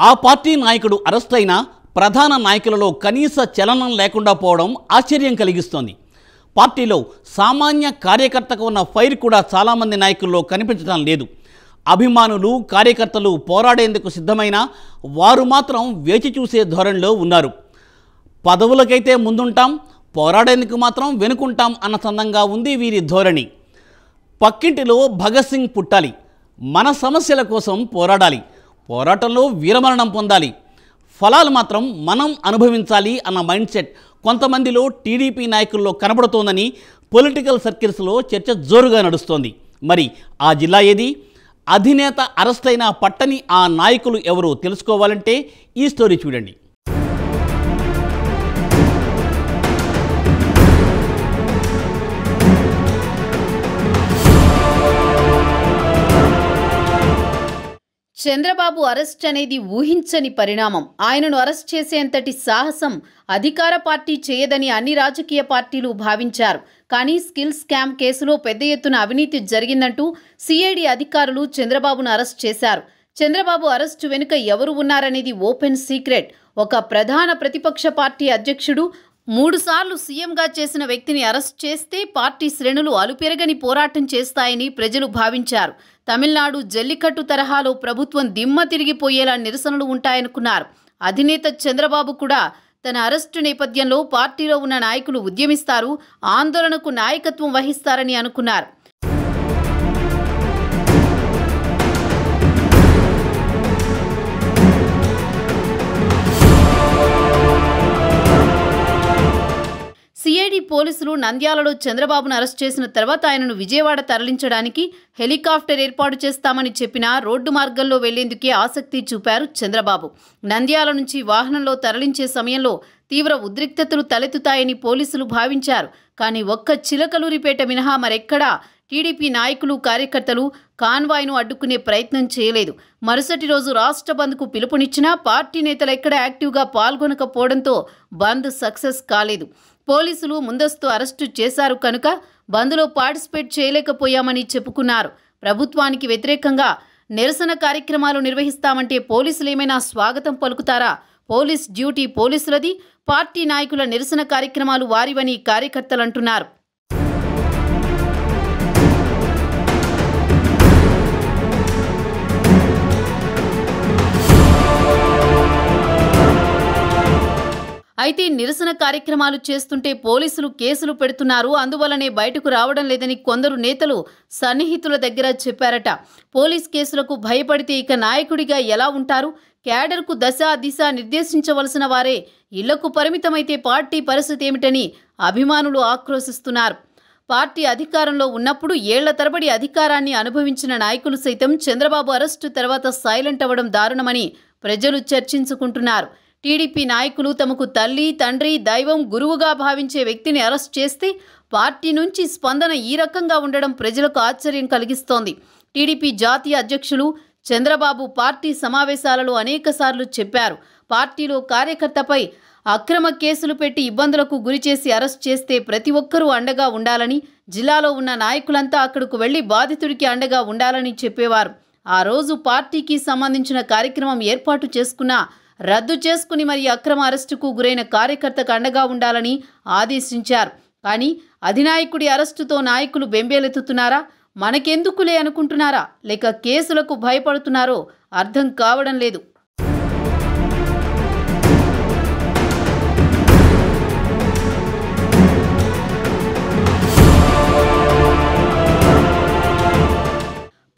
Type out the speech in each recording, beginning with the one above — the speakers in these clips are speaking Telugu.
ఆ పార్టీ నాయకుడు అరెస్ట్ అయిన ప్రధాన నాయకులలో కనీస చలనం లేకుండా పోవడం ఆశ్చర్యం కలిగిస్తోంది. పార్టీలో సామాన్య కార్యకర్తకు ఉన్న ఫైర్ కూడా చాలామంది నాయకుల్లో కనిపించడం లేదు. అభిమానులు కార్యకర్తలు పోరాడేందుకు సిద్ధమైన వారు మాత్రం వేచి చూసే ధోరణిలో ఉన్నారు. పదవులకైతే ముందుంటాం పోరాడేందుకు మాత్రం వెనుకుంటాం అన్న సందంగా ఉంది వీరి ధోరణి. పక్కింటిలో భగత్ సింగ్ పుట్టాలి. మన సమస్యల కోసం పోరాడాలి. పోరాటంలో వీరమరణం పొందాలి. ఫలాలు మాత్రం మనం అనుభవించాలి అన్న మైండ్ సెట్ కొంతమందిలో టీడీపీ నాయకుల్లో కనబడుతోందని పొలిటికల్ సర్కిల్స్లో చర్చ జోరుగా నడుస్తోంది. మరి ఆ జిల్లా ఏది? అధినేత అరెస్ట్ అయిన పట్టని ఆ నాయకులు ఎవరో తెలుసుకోవాలంటే ఈ స్టోరీ చూడండి. చంద్రబాబు అరెస్ట్ అనేది ఊహించని పరిణామం. ఆయనను అరెస్ట్ చేసేంతటి సాహసం అధికార పార్టీ చేయదని అన్ని రాజకీయ పార్టీలు భావించారు. కానీ స్కిల్ స్కామ్ కేసులో పెద్ద ఎత్తున అవినీతి జరిగిందంటూ సిఐడి అధికారులు చంద్రబాబును అరెస్ట్ చేశారు. చంద్రబాబు అరెస్టు వెనుక ఎవరు ఉన్నారనేది ఓపెన్ సీక్రెట్. ఒక ప్రధాన ప్రతిపక్ష పార్టీ అధ్యక్షుడు మూడుసార్లు సీఎంగా చేసిన వ్యక్తిని అరెస్ట్ చేస్తే పార్టీ శ్రేణులు అలుపెరగని పోరాటం చేస్తాయని ప్రజలు భావించారు. తమిళనాడు జల్లికట్టు తరహాలో ప్రభుత్వం దిమ్మ తిరిగిపోయేలా నిరసనలు ఉంటాయనుకున్నారు. అధినేత చంద్రబాబు కూడా తన అరెస్టు నేపథ్యంలో పార్టీలో ఉన్న నాయకులు ఉద్యమిస్తారు ఆందోళనకు నాయకత్వం వహిస్తారని అనుకున్నారు. పోలీసులు నంద్యాలలో చంద్రబాబును అరెస్ట్ చేసిన తర్వాత ఆయనను విజయవాడ తరలించడానికి హెలికాప్టర్ ఏర్పాటు చేస్తామని చెప్పినా రోడ్డు మార్గంలో వెళ్ళేందుకే ఆసక్తి చూపారు చంద్రబాబు. నంద్యాల నుంచి వాహనంలో తరలించే సమయంలో తీవ్ర ఉద్రిక్తతలు తలెత్తుతాయని పోలీసులు భావించారు. కానీ ఒక్క చిలకలూరిపేట మినహా మరెక్కడా టీడీపీ నాయకులు కార్యకర్తలు కాన్వాయ్ను అడ్డుకునే ప్రయత్నం చేయలేదు. మరుసటి రోజు రాష్ట్ర బంద్కు పిలుపునిచ్చినా పార్టీ నేతలు ఎక్కడ యాక్టివ్గా పాల్గొనకపోవడంతో బంద్ సక్సెస్ కాలేదు. పోలీసులు ముందస్తు అరెస్టు చేశారు కనుక బంద్లో పార్టిసిపేట్ చేయలేకపోయామని చెప్పుకున్నారు. ప్రభుత్వానికి వ్యతిరేకంగా నిరసన కార్యక్రమాలు నిర్వహిస్తామంటే పోలీసులు ఏమైనా స్వాగతం పలుకుతారా? పోలీస్ డ్యూటీ పోలీసులది పార్టీ నాయకుల నిరసన కార్యక్రమాలు వారివని కార్యకర్తలు అయితే నిరసన కార్యక్రమాలు చేస్తుంటే పోలీసులు కేసులు పెడుతున్నారు. అందువల్లనే బయటకు రావడం లేదని కొందరు నేతలు సన్నిహితుల దగ్గర చెప్పారట. పోలీస్ కేసులకు భయపడితే ఇక నాయకుడిగా ఎలా ఉంటారు? క్యాడర్కు దశ దిశ నిర్దేశించవలసిన వారే ఇళ్ళకు పరిమితమైతే పార్టీ పరిస్థితి ఏమిటని అభిమానులు ఆక్రోశిస్తున్నారు. పార్టీ అధికారంలో ఉన్నప్పుడు ఏళ్ళ తరబడి అధికారాన్ని అనుభవించిన నాయకులు సైతం చంద్రబాబు అరెస్టు తర్వాత సైలెంట్ అవ్వడం దారుణమని ప్రజలు చర్చించుకుంటున్నారు. టీడీపీ నాయకులు తమకు తల్లి తండ్రి దైవం గురువుగా భావించే వ్యక్తిని అరెస్ట్ చేస్తే పార్టీ నుంచి స్పందన ఈ రకంగా ఉండడం ప్రజలకు ఆశ్చర్యం కలిగిస్తోంది. టీడీపీ జాతీయ అధ్యక్షులు చంద్రబాబు పార్టీ సమావేశాలలో అనేకసార్లు చెప్పారు. పార్టీలో కార్యకర్తపై అక్రమ కేసులు పెట్టి ఇబ్బందులకు గురిచేసి అరెస్ట్ చేస్తే ప్రతి ఒక్కరూ అండగా ఉండాలని జిల్లాలో ఉన్న నాయకులంతా అక్కడకు వెళ్ళి బాధితుడికి అండగా ఉండాలని చెప్పేవారు. ఆ రోజు పార్టీకి సంబంధించిన కార్యక్రమం ఏర్పాటు చేసుకున్న రద్దు చేసుకుని మరి అక్రమ అరెస్టుకు గురైన కార్యకర్తకు అండగా ఉండాలని ఆదేశించారు. కానీ అధినాయకుడి అరెస్టుతో నాయకులు బెంబేలెత్తుతున్నారా? మనకెందుకులే అనుకుంటున్నారా? లేక కేసులకు భయపడుతున్నారో అర్థం కావడం లేదు.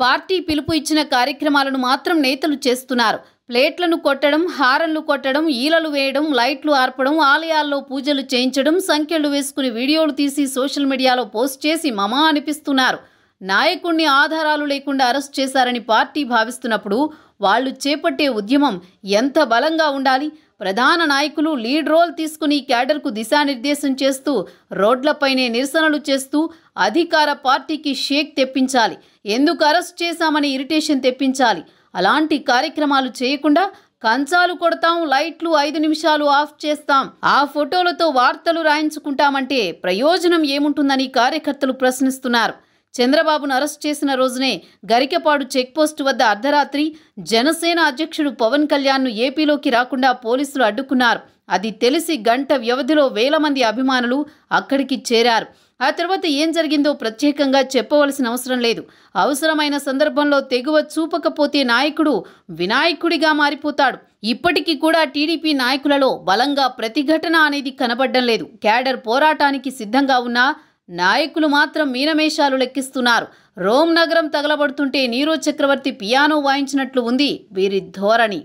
పార్టీ పిలుపు ఇచ్చిన కార్యక్రమాలను మాత్రం నేతలు చేస్తున్నారు. ప్లేట్లను కొట్టడం హారన్లు కొట్టడం ఈలలు వేయడం లైట్లు ఆర్పడం ఆలయాల్లో పూజలు చేయించడం సంఖ్యలు వేసుకుని వీడియోలు తీసి సోషల్ మీడియాలో పోస్ట్ చేసి మమా అనిపిస్తున్నారు. నాయకుణ్ణి ఆధారాలు లేకుండా అరెస్ట్ చేశారని పార్టీ భావిస్తున్నప్పుడు వాళ్ళు చేపట్టే ఉద్యమం ఎంత బలంగా ఉండాలి? ప్రధాన నాయకులు లీడ్ రోల్ తీసుకుని క్యాడర్కు దిశానిర్దేశం చేస్తూ రోడ్లపైనే నిరసనలు చేస్తూ అధికార పార్టీకి షేక్ తెప్పించాలి. ఎందుకు అరెస్ట్ చేశామని ఇరిటేషన్ తెప్పించాలి? అలాంటి కార్యక్రమాలు చేయకుండా కంచాలు కొడతాం లైట్లు ఐదు నిమిషాలు ఆఫ్ చేస్తాం. ఆ ఫోటోలతో వార్తలు రాయించుకుంటామంటే ప్రయోజనం ఏముంటుందని కార్యకర్తలు ప్రశ్నిస్తున్నారు. చంద్రబాబును అరెస్ట్ చేసిన రోజునే గరికపాడు చెక్పోస్టు వద్ద అర్ధరాత్రి జనసేన అధ్యక్షుడు పవన్ కళ్యాణ్ను ఏపీలోకి రాకుండా పోలీసులు అడ్డుకున్నారు. అది తెలిసి గంట వ్యవధిలో వేల మంది అభిమానులు అక్కడికి చేరారు. ఆ తర్వాత ఏం జరిగిందో ప్రత్యేకంగా చెప్పవలసిన అవసరం లేదు. అవసరమైన సందర్భంలో తెగువ చూపకపోతే నాయకుడు వినాయకుడిగా మారిపోతాడు. ఇప్పటికీ కూడా టీడీపీ నాయకులలో బలంగా ప్రతిఘటన అనేది కనబడడం లేదు. క్యాడర్ పోరాటానికి సిద్ధంగా ఉన్నా నాయకులు మాత్రం మీనమేషాలు లెక్కిస్తున్నారు. రోమ్ నగరం తగలబడుతుంటే నీరో చక్రవర్తి పియానో వాయించినట్లు ఉంది వీరి ధోరణి.